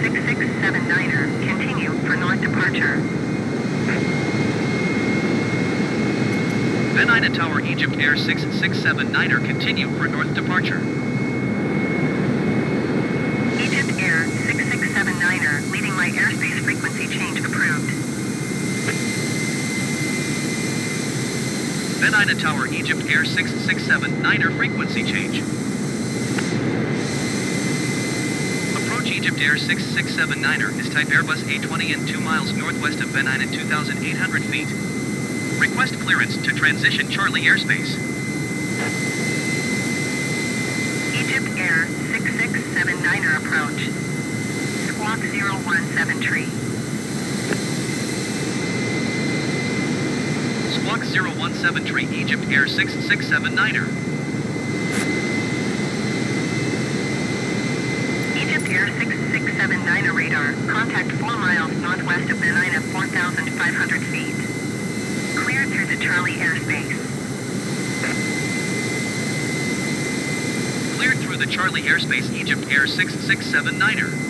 6679er, continue for north departure. Tower Egypt Air 6679er, continue for north departure. Egypt Air 6679er, leading my airspace frequency change approved. Benina Tower Egypt Air 6679er, frequency change. Approach Egypt Air 6679er is type Airbus A20 and 2 miles northwest of Benina 2,800 feet. Request clearance to transition Charlie airspace. Egypt Air 6679er approach. Squawk 017 tree. Squawk 017 tree Egypt Air 6679er. Egypt Air 6679er radar. Contact 4 miles northwest of Benina 4,500 feet. Cleared through the Charlie airspace. Cleared through the Charlie airspace Egypt Air 6679er.